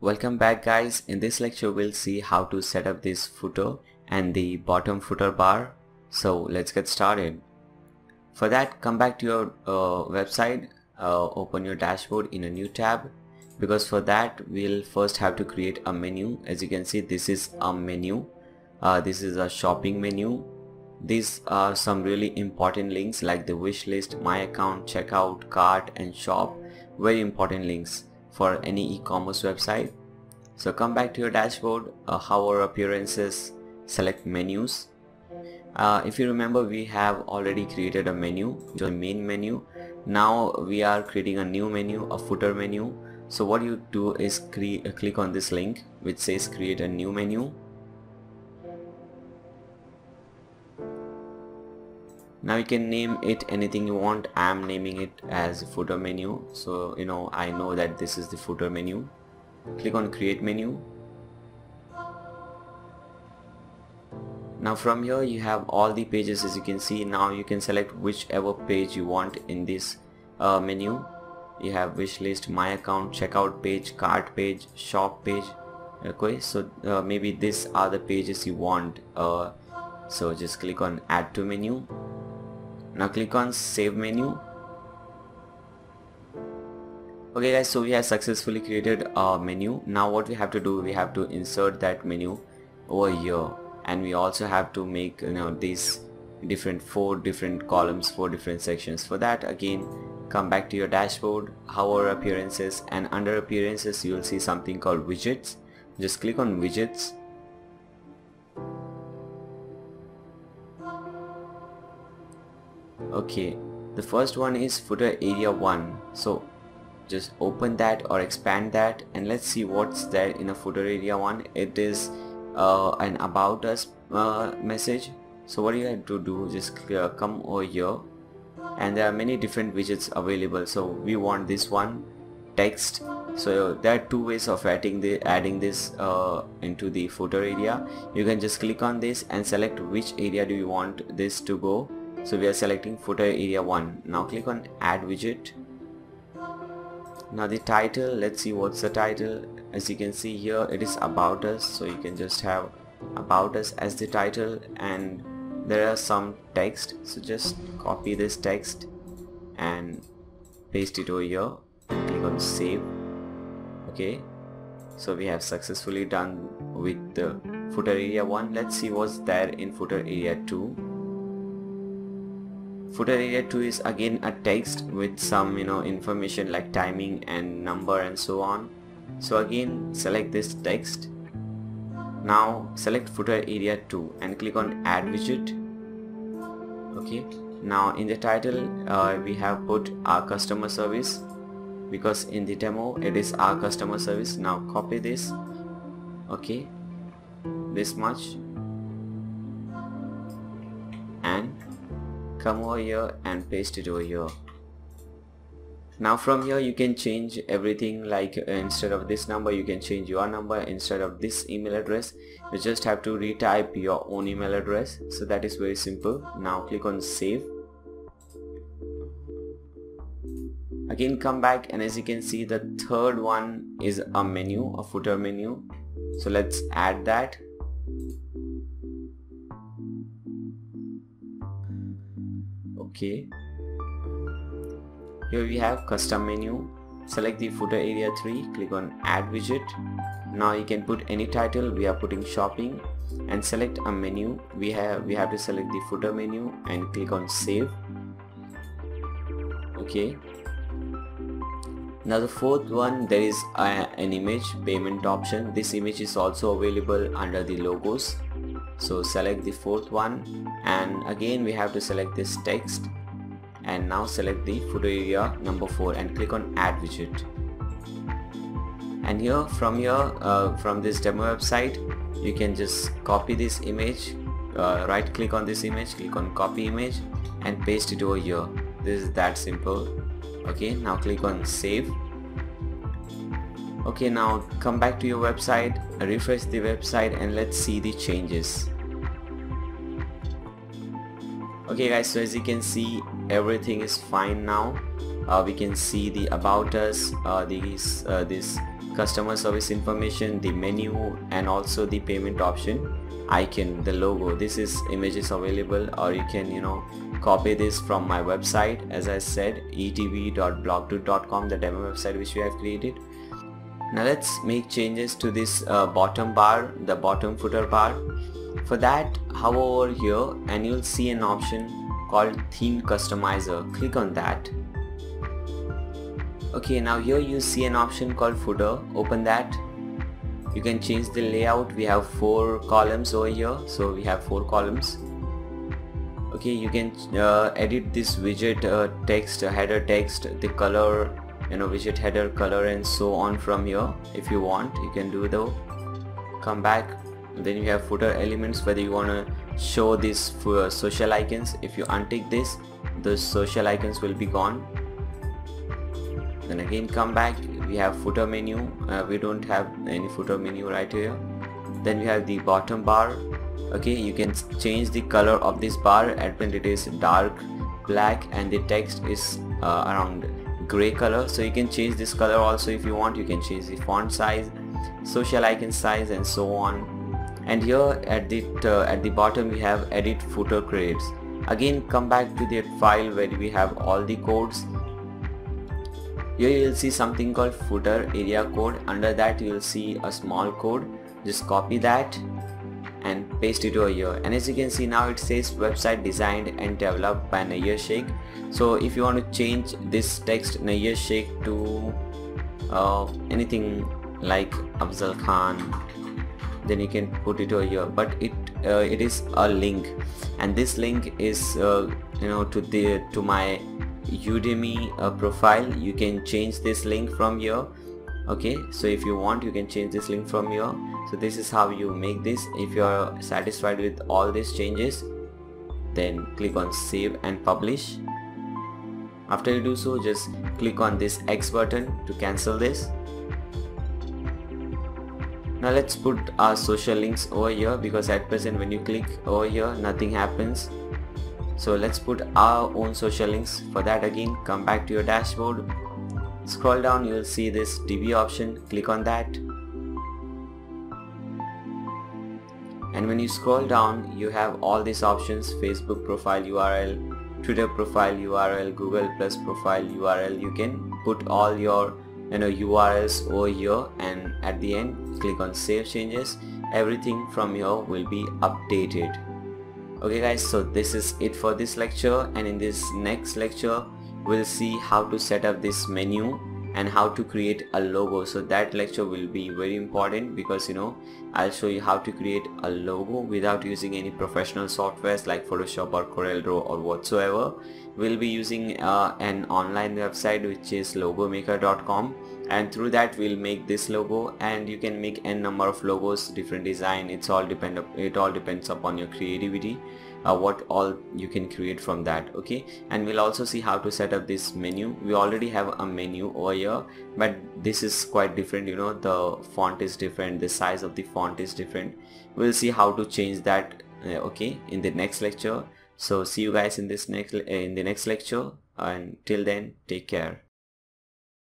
Welcome back guys. In this lecture we'll see how to set up this footer and the bottom footer bar. So let's get started. For that come back to your uh, website, uh, open your dashboard in a new tab because for that we'll first have to create a menu. As you can see this is a menu. Uh, this is a shopping menu. These are some really important links like the wish list, my account, checkout, cart and shop. Very important links for any e-commerce website. So come back to your dashboard, uh, hover appearances, select menus. Uh, if you remember we have already created a menu, the main menu. Now we are creating a new menu, a footer menu. So what you do is click on this link which says create a new menu. Now you can name it anything you want. I am naming it as footer menu. So you know I know that this is the footer menu. Click on create menu. Now from here you have all the pages as you can see. Now you can select whichever page you want in this uh, menu. You have wish list my account checkout page cart page shop page. Okay so uh, maybe these are the pages you want uh, so just click on add to menu now click on save menu. Okay guys so we have successfully created a menu. Now what we have to do we have to insert that menu over here. And we also have to make you know these different four different columns four different sections for that. Again come back to your dashboard hover appearances and under appearances you will see something called widgets. Just click on widgets okay the first one is footer area 1 so just open that or expand that and let's see what's there in a footer area 1 it is uh, an about us uh, message. So what you have to do? Just uh, come over here. And there are many different widgets available. So we want this one text. So there are two ways of adding the adding this uh, into the footer area. You can just click on this and select which area do you want this to go so we are selecting footer area 1 now click on add widget. Now the title let's see what's the title. As you can see here it is about us. So you can just have about us as the title and there are some text. So just copy this text and paste it over here. And click on save. Okay. So we have successfully done with the footer area 1 let's see what's there in footer area 2 footer area 2 is again a text with some you know information like timing and number and so on. So again select this text. Now select footer area 2 and click on add widget. Okay. Now in the title uh, we have put our customer service because in the demo it is our customer service. Now copy this. Okay. This much come over here and paste it over here. Now from here you can change everything like uh, instead of this number you can change your number. Instead of this email address you just have to retype your own email address. So that is very simple. Now click on save. Again come back and as you can see the third one is a menu a footer menu. So let's add that okay. Here we have custom menu. Select the footer area 3 click on add widget. Now you can put any title. We are putting shopping. And select a menu. We have we have to select the footer menu and click on save. Okay. Now the fourth one there is a, an image payment option. This image is also available under the logos so select the fourth one and again we have to select this text. And now select the footer area number 4 and click on add widget. And here from here uh, from this demo website you can just copy this image uh, right click on this image click on copy image and paste it over here. This is that simple. Okay now click on save okay now come back to your website refresh the website and let's see the changes. Okay guys so as you can see everything is fine now. Uh, we can see the about us uh, these uh, this customer service information the menu and also the payment option. Icon the logo this is images available or you can you know copy this from my website. As I said etv.blogdoot.com the demo website which we have created now let's make changes to this uh, bottom bar the bottom footer bar. For that hover over here and you'll see an option called theme customizer. Click on that. Okay now here you see an option called footer. Open that. You can change the layout. We have four columns over here so we have four columns. Okay you can uh, edit this widget uh, text uh, header text the color you know widget header color and so on from here. If you want you can do though. Come back then you have footer elements whether you want to show these for social icons. If you untick this the social icons will be gone. Then again come back. We have footer menu. Uh, we don't have any footer menu right here. Then we have the bottom bar. Okay you can change the color of this bar. At when it is dark black and the text is uh, around gray color. So you can change this color also if you want. You can change the font size social icon size and so on. And here at the uh, at the bottom we have edit footer credits again come back to that file where we have all the codes. Here you will see something called footer area code. Under that you will see a small code. Just copy that and paste it over here. And as you can see now it says website designed and developed by Nayyar Sheikh. So if you want to change this text Nayyar Sheikh to uh, anything like Afzal Khan then you can put it over here. But it uh, it is a link. And this link is uh, you know to the to my Udemy uh, profile. You can change this link from here. Okay? So if you want you can change this link from here so this is how you make this. If you are satisfied with all these changes then click on save and publish. After you do so just click on this X button to cancel this. Now let's put our social links over here because at present when you click over here nothing happens. So let's put our own social links for that again. Come back to your dashboard. Scroll down you will see this DB option. Click on that and when you scroll down you have all these options Facebook profile URL Twitter profile URL Google Plus profile URL you can put all your you know URLs over here and at the end click on save changes. Everything from here will be updated. Okay guys so this is it for this lecture. And in this next lecture we'll see how to set up this menu and how to create a logo. So that lecture will be very important because you know I'll show you how to create a logo without using any professional softwares like Photoshop or CorelDRAW or whatsoever. We'll be using uh, an online website which is logomaker.com and through that we'll make this logo and you can make n number of logos different design. It's all depend it all depends upon your creativity uh, what all you can create from that okay? And we'll also see how to set up this menu. We already have a menu over here but this is quite different you know? The font is different the size of the font is different. We'll see how to change that uh, okay in the next lecture. So see you guys in this next uh, in the next lecture. And till then take care